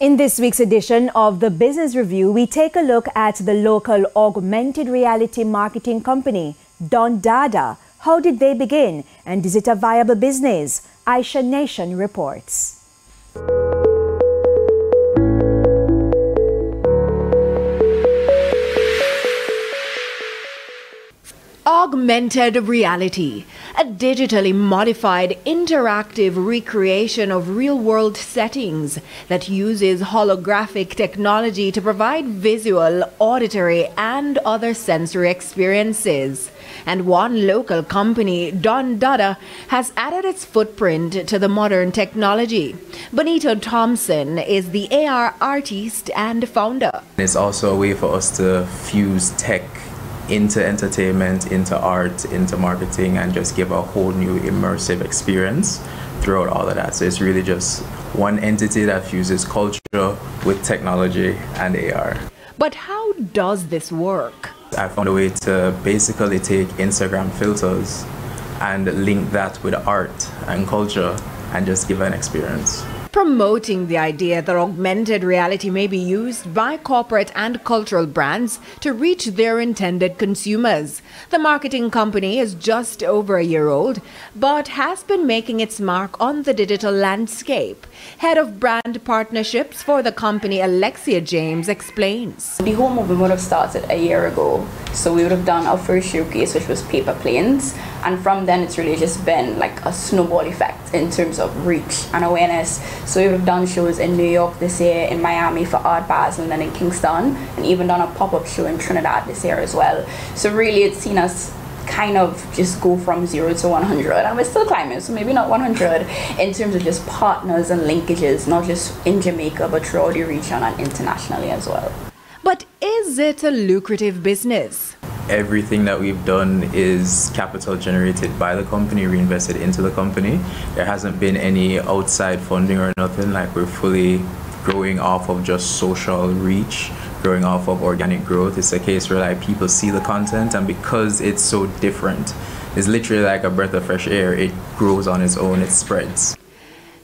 In this week's edition of the Business Review, we take a look at the local augmented reality marketing company, Don Dada. How did they begin and is it a viable business? Aisha Nation reports. Augmented reality, a digitally modified interactive recreation of real world settings that uses holographic technology to provide visual, auditory, and other sensory experiences. And one local company, Don Dada, has added its footprint to the modern technology. Bonito Thompson is the AR artist and founder. It's also a way for us to fuse tech into entertainment, into art, into marketing, and just give a whole new immersive experience throughout all of that. So it's really just one entity that fuses culture with technology and AR. But how does this work? I found a way to basically take Instagram filters and link that with art and culture and just give an experience promoting the idea that augmented reality may be used by corporate and cultural brands to reach their intended consumers. The marketing company is just over a year old, but has been making its mark on the digital landscape. Head of brand partnerships for the company, Alexia James, explains. The whole movement would have started a year ago, so we would have done our first showcase, which was paper planes, and from then it's really just been like a snowball effect in terms of reach and awareness. So we have done shows in New York this year, in Miami for Art Basel, and then in Kingston, and even done a pop-up show in Trinidad this year as well. So really, it's seen us kind of just go from zero to 100 and we're still climbing so maybe not 100 in terms of just partners and linkages not just in jamaica but throughout the region and internationally as well but is it a lucrative business everything that we've done is capital generated by the company, reinvested into the company. There hasn't been any outside funding or nothing. Like we're fully growing off of just social reach, growing off of organic growth. It's a case where like people see the content and because it's so different, it's literally like a breath of fresh air. It grows on its own, it spreads.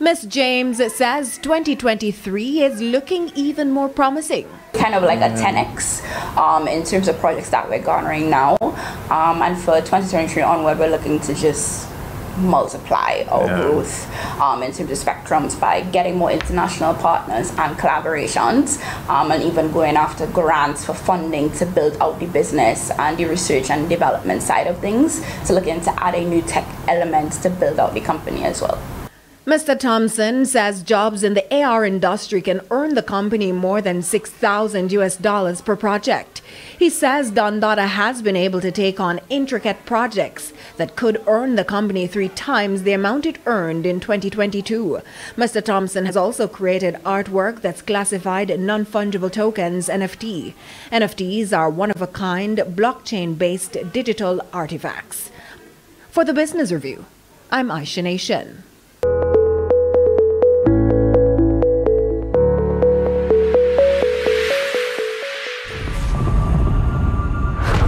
Ms. James says 2023 is looking even more promising. Kind of like a 10x um, in terms of projects that we're garnering now. Um, and for 2023 onward, we're looking to just multiply our yeah. growth um, in terms of spectrums by getting more international partners and collaborations um, and even going after grants for funding to build out the business and the research and development side of things to look into adding new tech elements to build out the company as well. Mr. Thompson says jobs in the AR industry can earn the company more than 6,000 US dollars per project. He says Don Dada has been able to take on intricate projects that could earn the company three times the amount it earned in 2022. Mr. Thompson has also created artwork that's classified non-fungible tokens NFT. NFTs are one-of-a-kind blockchain-based digital artifacts. For the Business Review, I'm Aisha Nation.